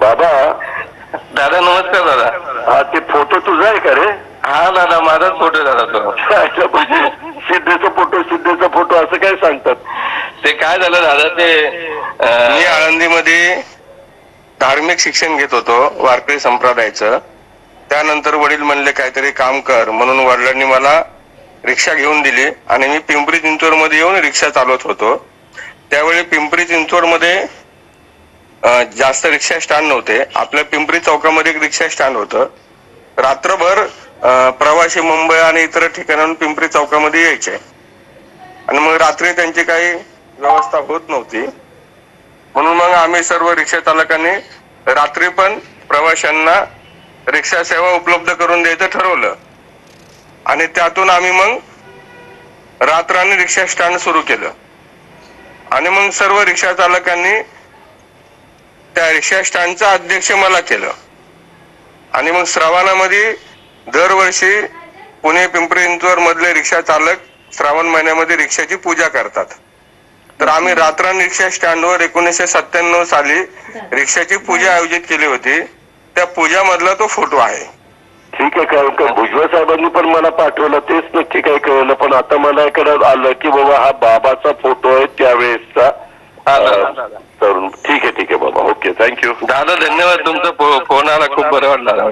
बाबा. दादा नमस्कार दादा. हा ते फोटो तुझा आहे का रे? हा दादा माझाच फोटो दादा तो. सिद्धेचा फोटो सिद्धेचा फोटो असं काय सांगतात? ते काय झालं दादा ते मी आळंदीमध्ये धार्मिक शिक्षण घेत होतो वारकरी संप्रदायाचं. त्यानंतर वडील म्हणले काहीतरी काम कर. म्हणून वडिलांनी मला रिक्षा घेऊन दिली आणि मी पिंपरी चिंचवडमध्ये येऊन रिक्षा चालवत होतो. त्यावेळी पिंपरी चिंचवडमध्ये अं, जास्त रिक्षा स्टँड नव्हते. आपल्या पिंपरी चौकामध्ये एक रिक्षा स्टँड होतं. रात्रभर प्रवासी मुंबई आणि इतर ठिकाणाहून पिंपरी चौकामध्ये यायचे. आणि मग रात्री त्यांची काही व्यवस्था होत नव्हती. म्हणून मग आम्ही सर्व रिक्षा चालकांनी रात्री पण प्रवाशांना रिक्षा सेवा उपलब्ध करून द्यायचं ठरवलं. आणि त्यातून आम्ही मग रात्राने रिक्षा स्टँड सुरू केलं. आणि मग सर्व रिक्षा चालकांनी त्या रिक्षा स्टँडचं अध्यक्ष मला केलं. आणि मग श्रावणामध्ये दरवर्षी पुणे पिंपरी चिंचवड मधले रिक्षा चालक श्रावण महिन्यामध्ये रिक्षाची पूजा करतात. तर आम्ही रात्रान रिक्षा स्टँडवर एकोणीसशे सत्त्याण्णव साली रिक्षाची पूजा आयोजित केली होती. त्या पूजा मधला तो फोटो आहे. ठीक आहे कारण का भुजबळ साहेबांनी पण मला पाठवलं तेच नक्की काही कळलं. पण आता मला इकडे आलं की बाबा हा बाबाचा फोटो आहे त्यावेळेसचा. दादा. तर ठीक आहे ठीक आहे बाबा. ओके थँक्यू दादा धन्यवाद. तुमचा फोन आला. खूप बरं वाटलं.